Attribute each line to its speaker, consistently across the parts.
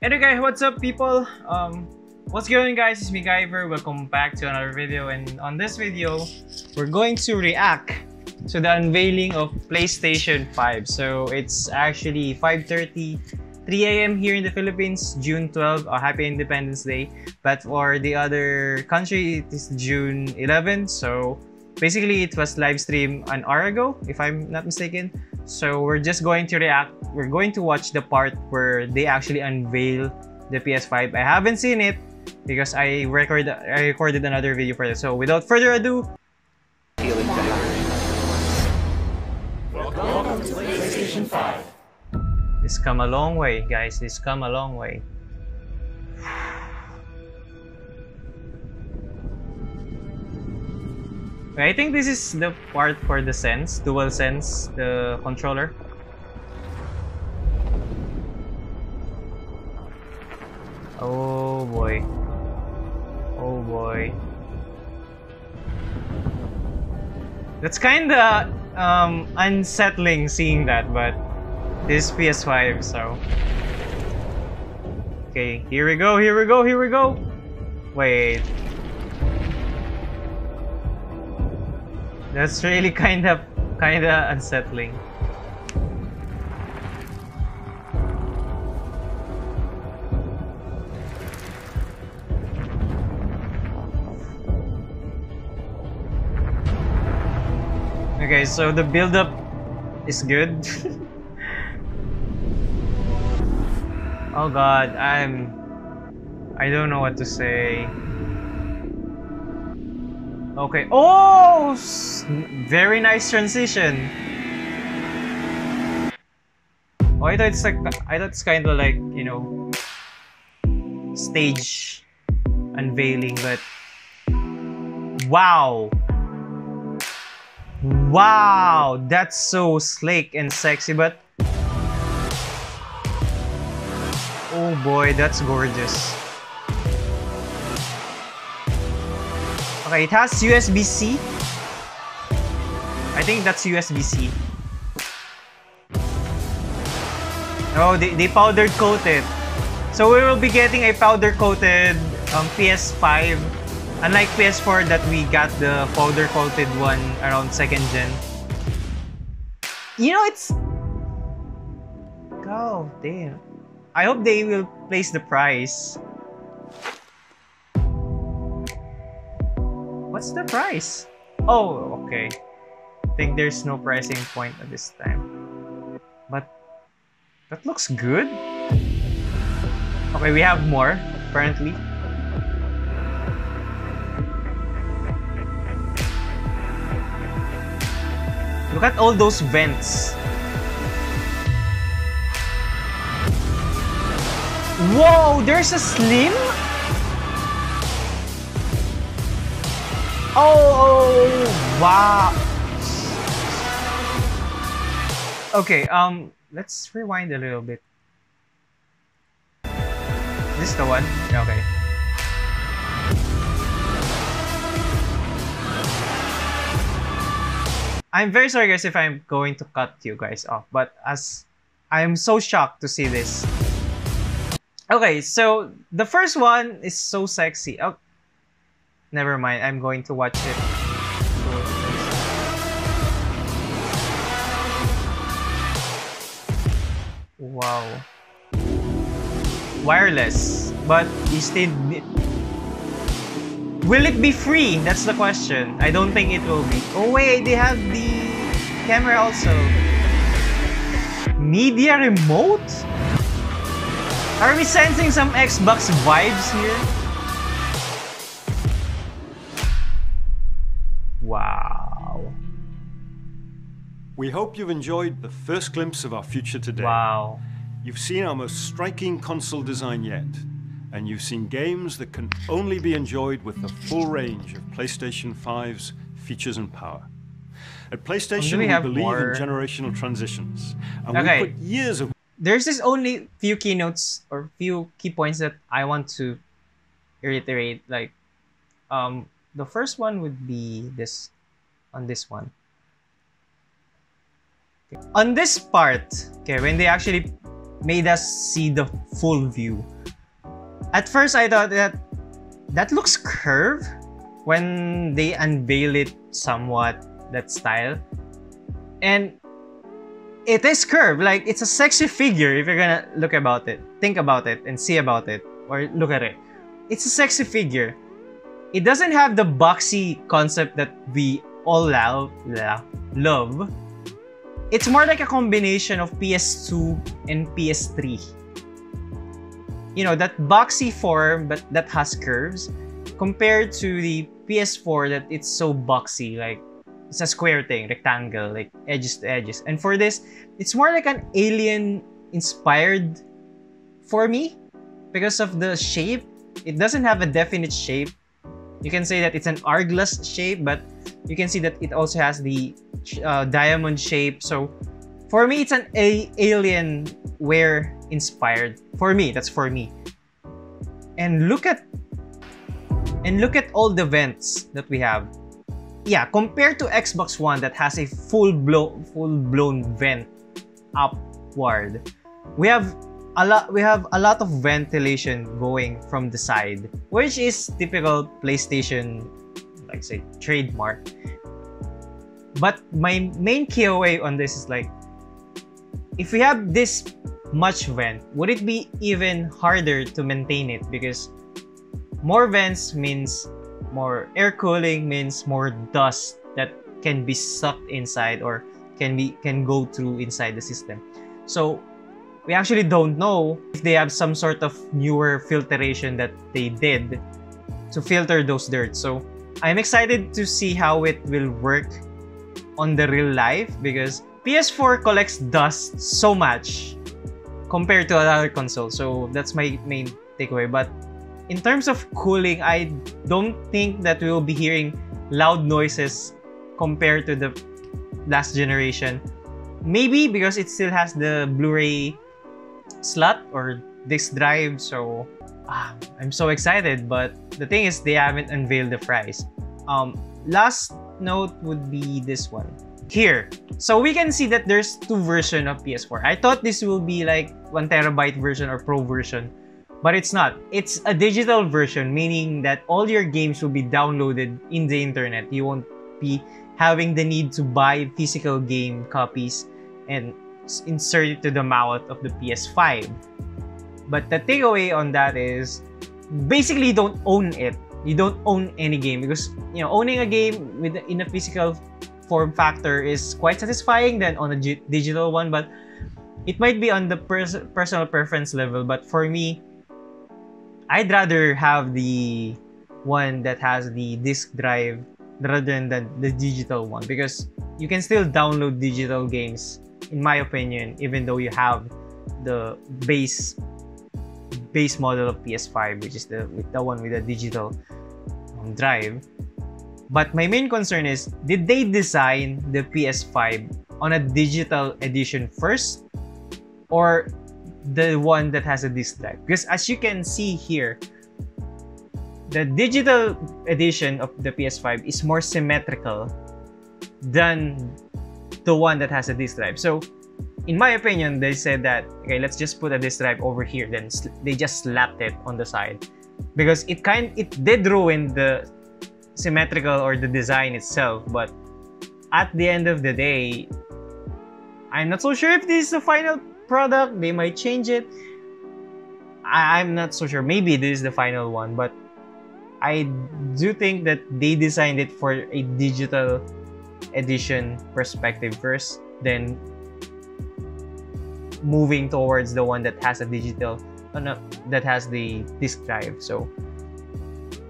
Speaker 1: Hey guys, what's up people? Um, what's going on guys? It's me Gyverr. Welcome back to another video and on this video, we're going to react to the unveiling of PlayStation 5. So it's actually 5.30 3 a.m. here in the Philippines, June 12, a happy Independence Day. But for the other country, it is June 11. So basically, it was live stream an hour ago, if I'm not mistaken. So we're just going to react. We're going to watch the part where they actually unveil the PS5. I haven't seen it because I record I recorded another video for this. So without further ado,
Speaker 2: Welcome to PlayStation 5.
Speaker 1: this come a long way, guys. This come a long way. I think this is the part for the sense, DualSense, the controller. Oh boy. Oh boy. That's kinda um, unsettling seeing that, but this PS5, so. Okay, here we go, here we go, here we go! Wait. That's really kind of kind of unsettling. Okay, so the build up is good. oh god, I'm I don't know what to say. Okay. Oh, very nice transition. Oh, I thought it's like I thought it's kind of like you know stage unveiling, but wow, wow, that's so slick and sexy. But oh boy, that's gorgeous. Okay, it has USB-C. I think that's USB-C. Oh, they, they powder coated. So we will be getting a powder coated um, PS5. Unlike PS4 that we got the powder coated one around second gen. You know, it's... God damn. I hope they will place the price. What's the price? Oh, okay. I think there's no pricing point at this time. But that looks good. Okay, we have more, apparently. Look at all those vents. Whoa, there's a slim? Oh, wow. Okay, um, let's rewind a little bit. This is the one? Okay. I'm very sorry guys if I'm going to cut you guys off, but as I'm so shocked to see this. Okay, so the first one is so sexy. Oh, Never mind, I'm going to watch it. Wow. Wireless, but still need... Will it be free? That's the question. I don't think it will be. Oh wait, they have the camera also. Media remote? Are we sensing some Xbox vibes here?
Speaker 2: We hope you've enjoyed the first glimpse of our future today.
Speaker 1: Wow.
Speaker 2: You've seen our most striking console design yet, and you've seen games that can only be enjoyed with the full range of PlayStation 5's features and power. At PlayStation,
Speaker 1: we
Speaker 2: we, believe
Speaker 1: more?
Speaker 2: in generational transitions, and
Speaker 1: Okay.
Speaker 2: we put years of
Speaker 1: There's this only few keynotes or few key points that I want to reiterate. Like, um, the first one would be this, on this one. On this part, okay, when they actually made us see the full view. At first, I thought that that looks curved when they unveil it somewhat that style. And it is curved, like it's a sexy figure if you're gonna look about it, think about it, and see about it, or look at it. It's a sexy figure. It doesn't have the boxy concept that we all love, love. It's more like a combination of PS2 and PS3. You know, that boxy form but that has curves compared to the PS4 that it's so boxy, like it's a square thing, rectangle, like edges to edges. And for this, it's more like an alien inspired for me because of the shape. It doesn't have a definite shape. You can say that it's an hourglass shape, but you can see that it also has the uh, diamond shape. So for me, it's an a alien ware inspired. For me, that's for me. And look at and look at all the vents that we have yeah, compared to Xbox One that has a full blown full blown vent upward, we have a lot we have a lot of ventilation going from the side, which is typical PlayStation like say trademark. But my main KOA on this is like if we have this much vent, would it be even harder to maintain it because more vents means more air cooling means more dust that can be sucked inside or can be can go through inside the system. So we actually don't know if they have some sort of newer filtration that they did to filter those dirt. So I'm excited to see how it will work on the real life because PS4 collects dust so much compared to other consoles. So that's my main takeaway. But in terms of cooling, I don't think that we will be hearing loud noises compared to the last generation. Maybe because it still has the Blu-ray slot or disc drive, so ah, I'm so excited. But the thing is, they haven't unveiled the price. Um, last note would be this one here. So we can see that there's two version of PS4. I thought this will be like one terabyte version or pro version but it's not. It's a digital version, meaning that all your games will be downloaded in the internet. You won't be having the need to buy physical game copies and insert it to the mouth of the PS5. But the takeaway on that is basically don't own it. You don't own any game because you know owning a game with in a physical form factor is quite satisfying than on a digital one, but it might be on the pers- personal preference level. But for me, I'd rather have the one that has the disk drive rather than the digital one because you can still download digital games in my opinion even though you have the base base model of PS5 which is the with the one with the digital um, drive. But my main concern is did they design the PS5 on a digital edition first? Or the one that has a disc drive? Because as you can see here the digital edition of the PS5 is more symmetrical than the one that has a disc drive. So in my opinion they said that okay let's just put a disc drive over here then they just slapped it on the side because it kind it did ruin the symmetrical or the design itself but at the end of the day i'm not so sure if this is the final product. They might change it. I- I'm not so sure. Maybe this is the final one, but I do think that they designed it for a digital edition perspective first, then moving towards the one that has a digital, uh, that has the disk drive. So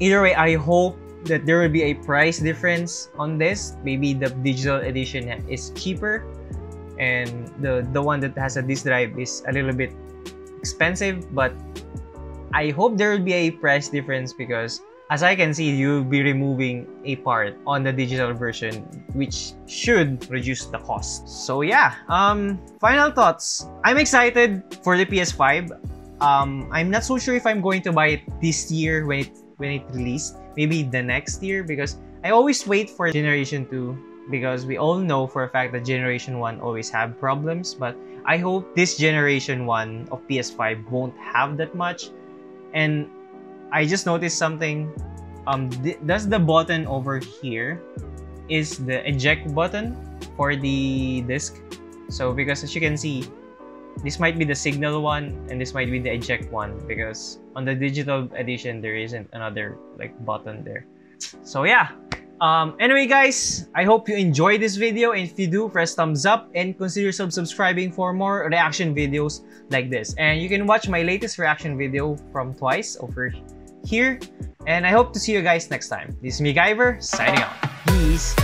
Speaker 1: either way, I hope that there will be a price difference on this. Maybe the digital edition is cheaper and the the one that has a disk drive is a little bit expensive but I hope there will be a price difference because as I can see you'll be removing a part on the digital version which should reduce the cost. So yeah um final thoughts. I'm excited for the PS5 um I'm not so sure if I'm going to buy it this year when it when it released. Maybe the next year because I always wait for generation 2 because we all know for a fact that Generation 1 always have problems, but I hope this Generation 1 of PS5 won't have that much. And I just noticed something. Um, the button over here is the eject button for the disc. So because as you can see, this might be the signal one and this might be the eject one because on the digital edition there isn't another like button there. So yeah, um, anyway, guys, I hope you enjoyed this video. And if you do, press thumbs up and consider subscribing for more reaction videos like this. And you can watch my latest reaction video from Twice over here. And I hope to see you guys next time. This is me, Gyverr, signing out. Peace.